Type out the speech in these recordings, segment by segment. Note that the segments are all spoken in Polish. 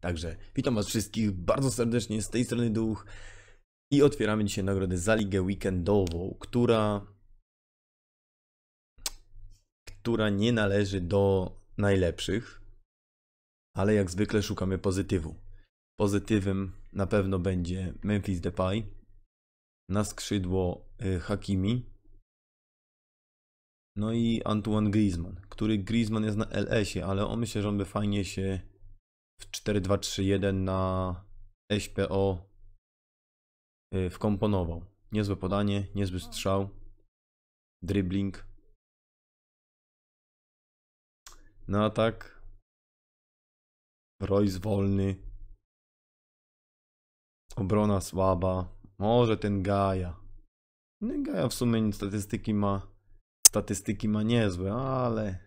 Także witam was wszystkich bardzo serdecznie z tej strony Duch i otwieramy dzisiaj nagrodę za ligę weekendową, która która nie należy do najlepszych, ale jak zwykle szukamy pozytywu. Pozytywem na pewno będzie Memphis Depay, na skrzydło y, Hakimi, no i Antoine Griezmann, który Griezmann jest na LS-ie, ale on myślę, że on by fajnie się w 4-2-3-1 na SPO y, wkomponował. Niezłe podanie, niezły strzał, dribbling. No a tak Royce wolny. Obrona słaba. Może ten Gaja. No Gaja w sumie statystyki ma statystyki ma niezłe, ale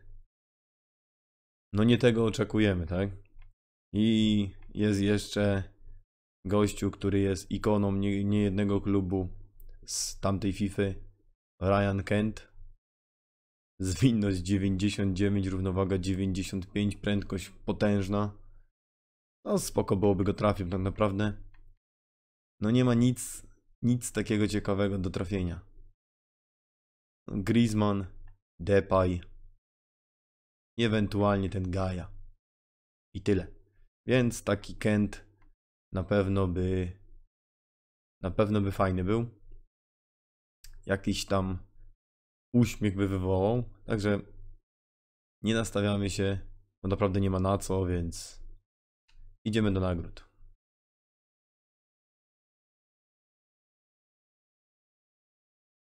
no nie tego oczekujemy, tak? I jest jeszcze gościu, który jest ikoną nie, nie klubu z tamtej FIFA, Ryan Kent. Zwinność 99, równowaga 95, prędkość potężna. No spoko byłoby go trafił tak naprawdę. No nie ma nic, nic takiego ciekawego do trafienia. Griezmann, Depay ewentualnie ten Gaia. I tyle. Więc taki Kent na pewno by na pewno by fajny był. Jakiś tam uśmiech by wywołał. Także nie nastawiamy się, bo naprawdę nie ma na co, więc idziemy do nagród.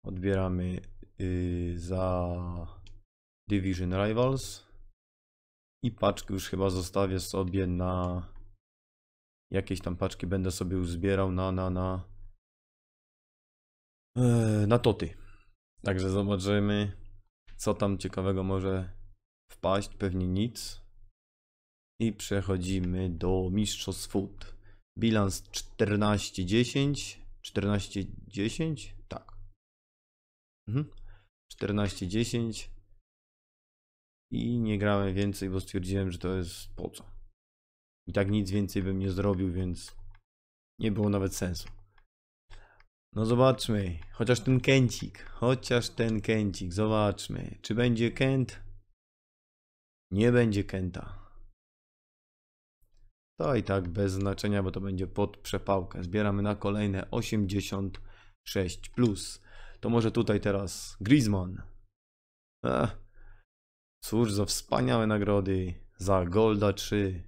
Odbieramy yy, za Division Rivals i paczkę już chyba zostawię sobie na jakieś tam paczki będę sobie już zbierał na na na yy, na toty. Także zobaczymy co tam ciekawego może wpaść, pewnie nic. I przechodzimy do Mistrzostw Food. Bilans 14-10. 14-10? Tak. Mhm. 14-10 i nie grałem więcej, bo stwierdziłem, że to jest po co. I tak nic więcej bym nie zrobił, więc nie było nawet sensu. No zobaczmy, chociaż ten kęcik, chociaż ten kęcik, zobaczmy, czy będzie kęt? Nie będzie kęta. To i tak bez znaczenia, bo to będzie pod przepałkę. Zbieramy na kolejne 86 plus. To może tutaj teraz Griezmann. Cóż za wspaniałe nagrody. Za Golda 3.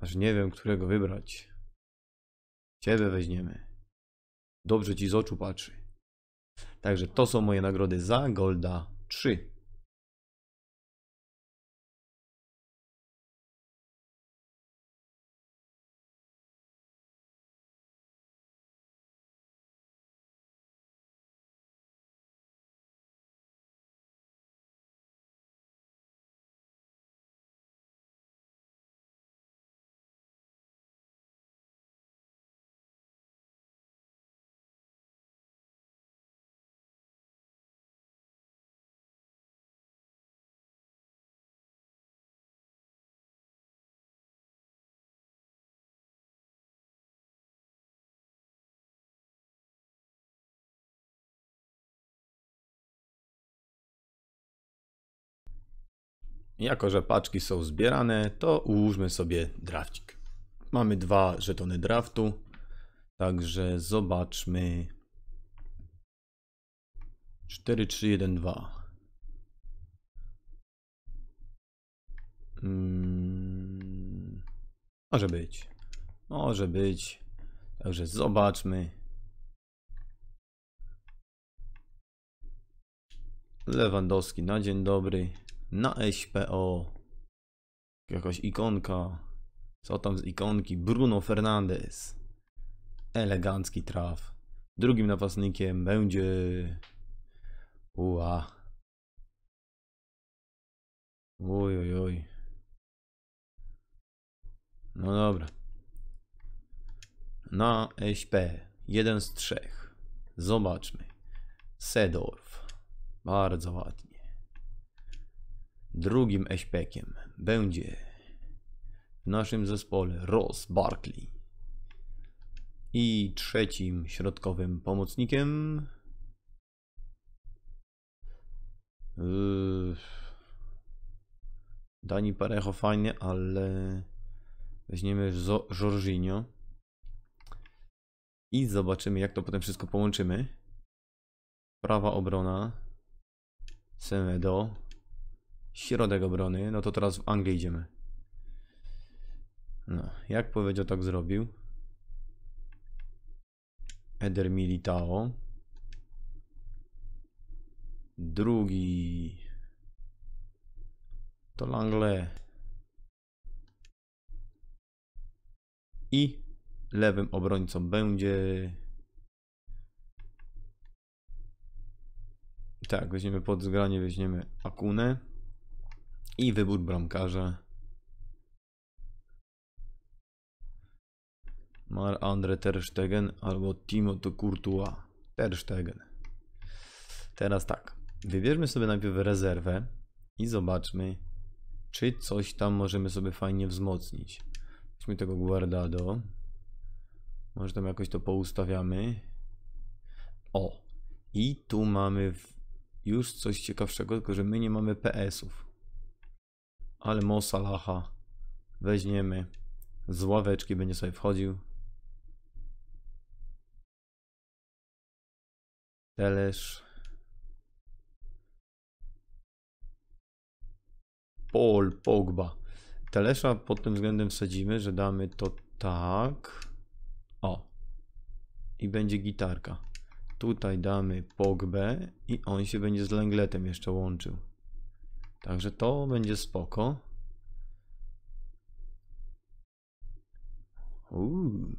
Aż nie wiem, którego wybrać. Ciebie weźmiemy. Dobrze ci z oczu patrzy. Także to są moje nagrody za Golda 3. Jako, że paczki są zbierane, to ułóżmy sobie drafcik. Mamy dwa żetony draftu, także zobaczmy. 4, 3, 1, 2. Hmm. Może być. Może być. Także zobaczmy. Lewandowski na dzień dobry na SPO. Jakaś ikonka. Co tam z ikonki? Bruno Fernandes. Elegancki traf. Drugim napastnikiem będzie... Ua. Oj, oj, oj. No dobra. Na SP. Jeden z trzech. Zobaczmy. Sedorf. Bardzo ładnie. Drugim eśpekiem będzie w naszym zespole Ross Barkley. I trzecim środkowym pomocnikiem yy, Dani Parejo fajnie, ale weźmiemy Jorginho i zobaczymy jak to potem wszystko połączymy. Prawa obrona Semedo Środek obrony, no to teraz w Anglię idziemy. No, jak powiedział, tak zrobił. Eder Militao. Drugi. To Langle. I lewym obrońcą będzie. Tak, weźmiemy pod zgranie, weźmiemy Akunę. I wybór bramkarza. Mar Andre Ter Stegen albo Timo Courtois. Ter Stegen. Teraz tak. Wybierzmy sobie najpierw rezerwę i zobaczmy, czy coś tam możemy sobie fajnie wzmocnić. Weźmy tego Guardado. Może tam jakoś to poustawiamy. O! I tu mamy już coś ciekawszego, tylko że my nie mamy PS-ów. Ale Mo Salaha weźmiemy z ławeczki, będzie sobie wchodził. Telesz. Paul Pogba. Telesza pod tym względem wsadzimy, że damy to tak. O. I będzie gitarka. Tutaj damy Pogbę i on się będzie z Lengletem jeszcze łączył. Także to będzie spoko. Uuu.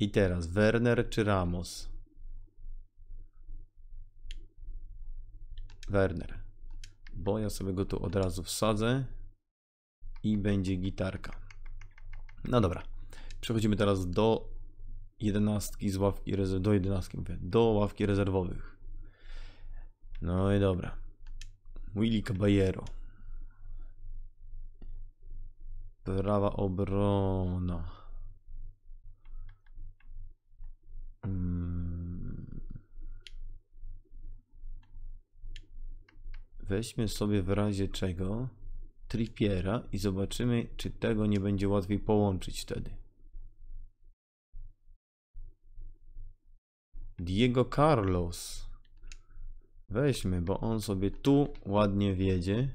I teraz Werner czy Ramos? Werner. Bo ja sobie go tu od razu wsadzę i będzie gitarka. No dobra. Przechodzimy teraz do jedenastki z ławki rezerw... do jedenastki mówię, do ławki rezerwowych. No i dobra. Willy Caballero. Prawa obrona. Mm. Weźmy sobie w razie czego Trippiera i zobaczymy, czy tego nie będzie łatwiej połączyć wtedy. Diego Carlos. Weźmy, bo on sobie tu ładnie wiedzie.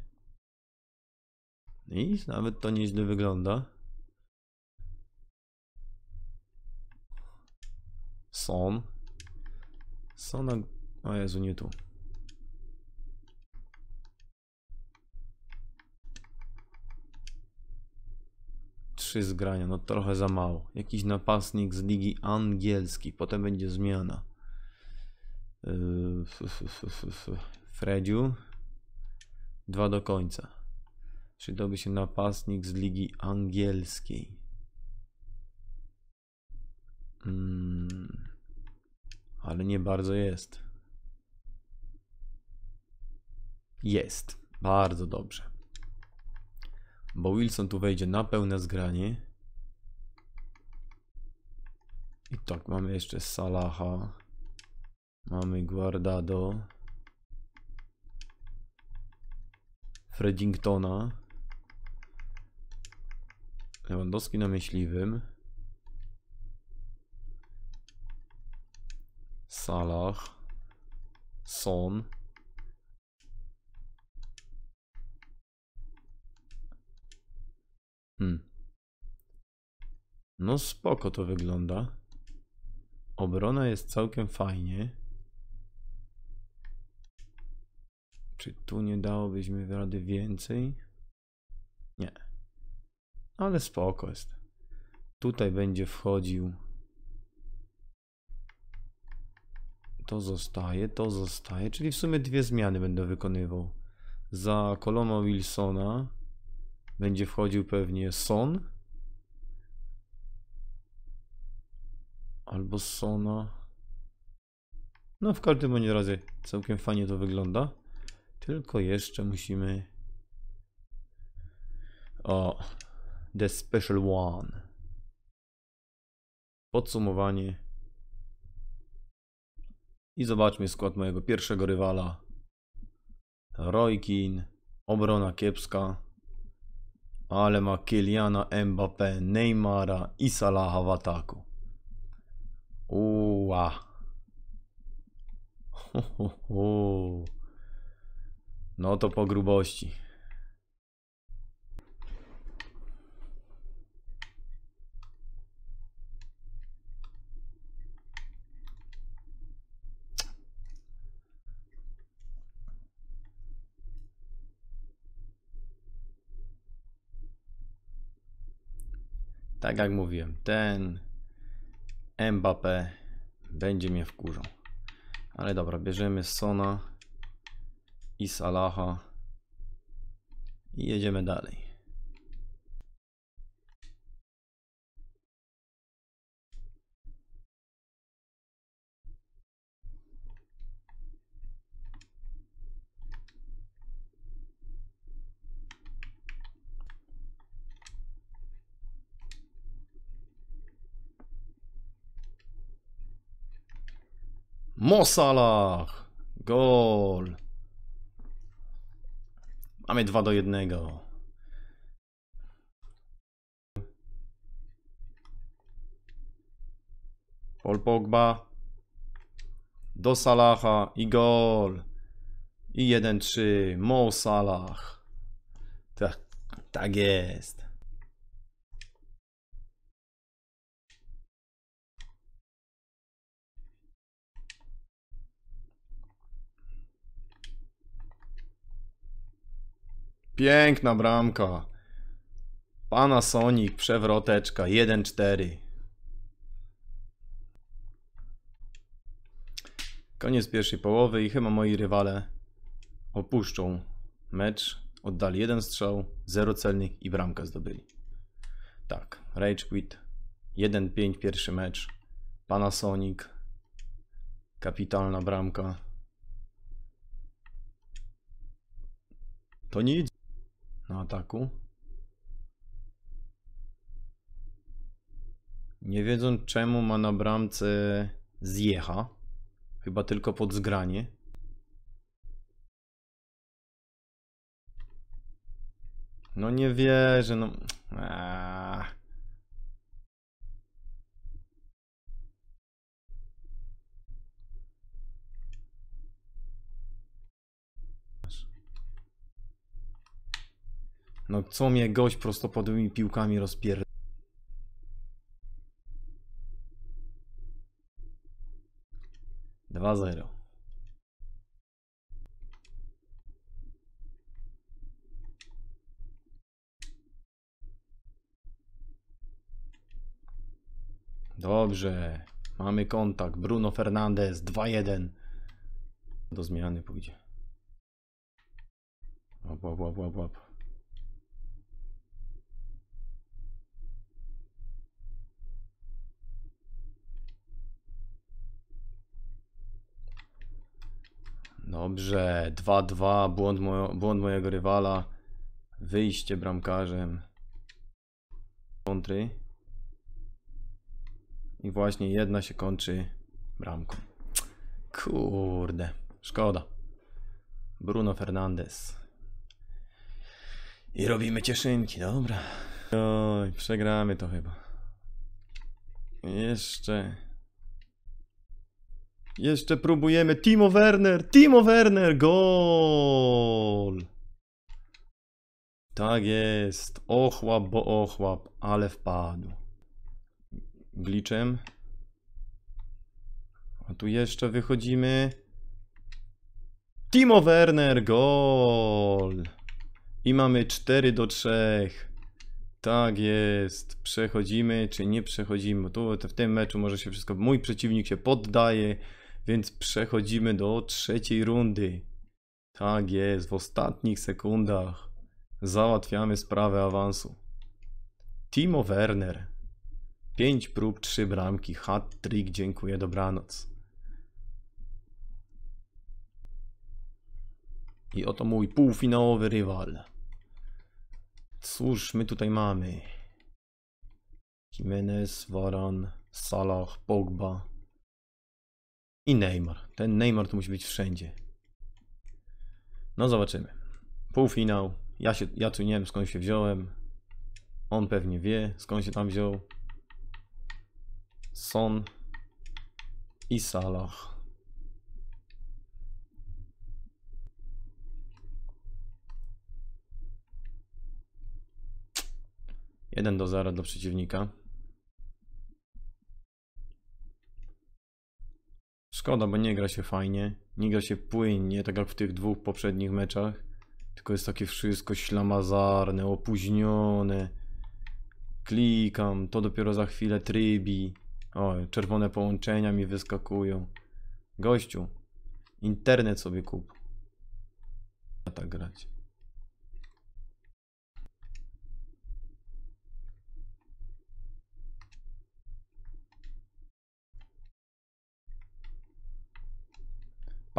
I nawet to nieźle wygląda. Son. Sona... O Jezu, nie tu. Trzy zgrania, no trochę za mało. Jakiś napastnik z ligi angielskiej, potem będzie zmiana. Yy, Fredziu. Dwa do końca. Przydałby się napastnik z ligi angielskiej. Mm, ale nie bardzo jest. Jest. Bardzo dobrze. Bo Wilson tu wejdzie na pełne zgranie. I tak, mamy jeszcze Salaha. Mamy Guardado. Fredingtona. Lewandowski na myśliwym. Salah. Son. Hmm. No spoko to wygląda. Obrona jest całkiem fajnie. Czy tu nie dałobyśmy rady więcej? Nie. Ale spoko jest. Tutaj będzie wchodził. To zostaje, to zostaje. Czyli w sumie dwie zmiany będę wykonywał. Za Koloma Wilsona będzie wchodził pewnie Son. Albo Sona. No w każdym razie całkiem fajnie to wygląda. Tylko jeszcze musimy... O, The Special One. Podsumowanie. I zobaczmy skład mojego pierwszego rywala. Roykin, obrona kiepska, ale ma Kyliana Mbappé, Neymara i Salaha w ataku. Uła. Ho, ho, ho. No to po grubości. Tak jak mówiłem, ten Mbappé będzie mnie wkurzał. Ale dobra, bierzemy Sona i Salaha i jedziemy dalej. Mo Salah! Gol! Mamy 2 do 1. Paul Pogba do Salaha i gol. I 1-3. Mo Salah. Tak, tak jest. Piękna bramka. Panasonic, przewroteczka, 1-4. Koniec pierwszej połowy i chyba moi rywale opuszczą mecz. Oddali jeden strzał, 0 celnych i bramkę zdobyli. Tak, Rage Quit. 1-5 pierwszy mecz. Panasonic. Kapitalna bramka. To nic na ataku. Nie wiedząc czemu ma na bramce zjecha. Chyba tylko pod zgranie. No nie wierzę, no. No co mnie gość prostopadłymi piłkami rozpier... Dwa zero. Dobrze. Mamy kontakt. Bruno Fernandez 2-1. Do zmiany pójdzie. Łap, łap, łap, łap, łap. Dobrze, 2-2, błąd, mojo, błąd mojego rywala. Wyjście bramkarzem. Kontry. I właśnie jedna się kończy bramką. Kurde, szkoda. Bruno Fernandes. I robimy cieszynki, dobra. Oj, przegramy to chyba. Jeszcze. Jeszcze próbujemy. Timo Werner! Timo Werner! Gol! Tak jest. Ochłap, bo ochłap, ale wpadł. Glitchem. A tu jeszcze wychodzimy. Timo Werner! Gol! I mamy 4 do 3. Tak jest. Przechodzimy, czy nie przechodzimy? Tu w tym meczu może się wszystko. Mój przeciwnik się poddaje. Więc przechodzimy do trzeciej rundy. Tak jest, w ostatnich sekundach załatwiamy sprawę awansu. Timo Werner. 5 prób, 3 bramki, hat-trick, dziękuję, dobranoc. I oto mój półfinałowy rywal. Cóż my tutaj mamy? Jimenez, Varan, Salah, Pogba i Neymar. Ten Neymar to musi być wszędzie. No zobaczymy. Półfinał. Ja, się, ja tu nie wiem skąd się wziąłem. On pewnie wie skąd się tam wziął. Son i Salah. Jeden do zera dla przeciwnika. Szkoda, bo nie gra się fajnie. Nie gra się płynnie, tak jak w tych dwóch poprzednich meczach. Tylko jest takie wszystko ślamazarne, opóźnione. Klikam, to dopiero za chwilę trybi. O, czerwone połączenia mi wyskakują. Gościu, internet sobie kup. A tak grać.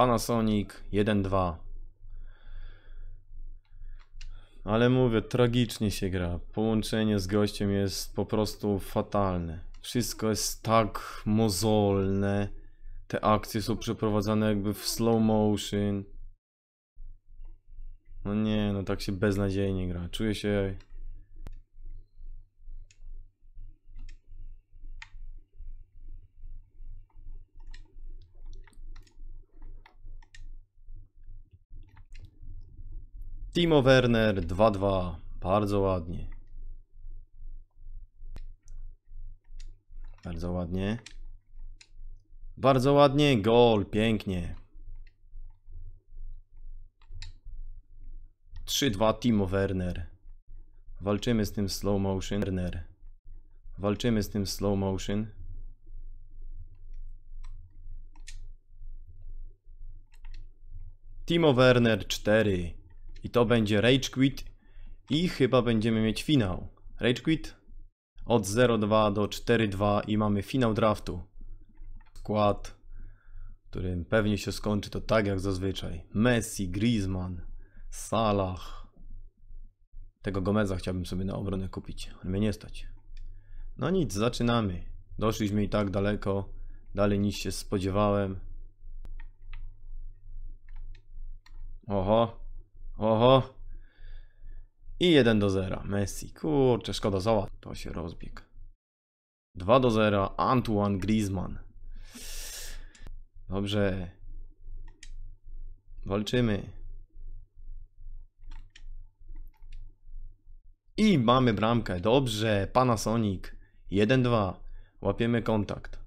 Panasonic 1-2. Ale mówię, tragicznie się gra. Połączenie z gościem jest po prostu fatalne. Wszystko jest tak mozolne. Te akcje są przeprowadzane jakby w slow motion. No nie, no tak się beznadziejnie gra. Czuję się Timo Werner 2-2. Bardzo ładnie. Bardzo ładnie. Bardzo ładnie. Gol. Pięknie. 3-2 Timo Werner. Walczymy z tym slow motion. Werner. Walczymy z tym slow motion. Timo Werner 4. I to będzie Rage Quit. I chyba będziemy mieć finał. Rage Quit od 0-2 do 4-2 i mamy finał draftu. Skład, którym pewnie się skończy to tak jak zazwyczaj. Messi, Griezmann, Salah. Tego Gomeza chciałbym sobie na obronę kupić, ale mnie nie stać. No nic, zaczynamy. Doszliśmy i tak daleko, dalej niż się spodziewałem. Oho, Oho. I 1 do 0. Messi. Kurczę, szkoda zała. To się rozbiegł. 2 do 0. Antoine Griezmann. Dobrze. Walczymy. I mamy bramkę. Dobrze. Panasonic. 1-2. Łapiemy kontakt.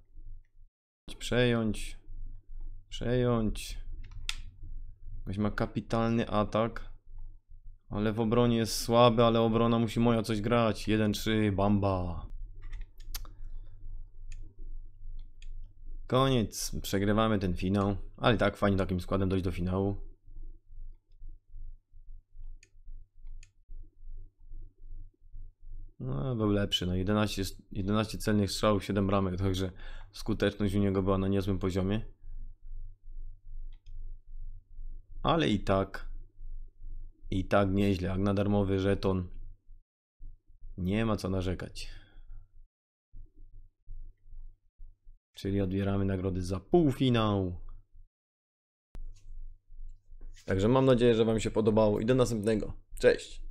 Przejąć. Przejąć. Ktoś ma kapitalny atak. Ale w obronie jest słaby, ale obrona musi moja coś grać. 1-3, bamba. Koniec. Przegrywamy ten finał. Ale tak, fajnie takim składem dojść do finału. No, był lepszy. No, 11, 11 celnych strzałów, 7 bramek, także skuteczność u niego była na niezłym poziomie. Ale i tak, i tak nieźle, jak na darmowy żeton. Nie ma co narzekać. Czyli odbieramy nagrody za półfinał. Także mam nadzieję, że Wam się podobało i do następnego. Cześć!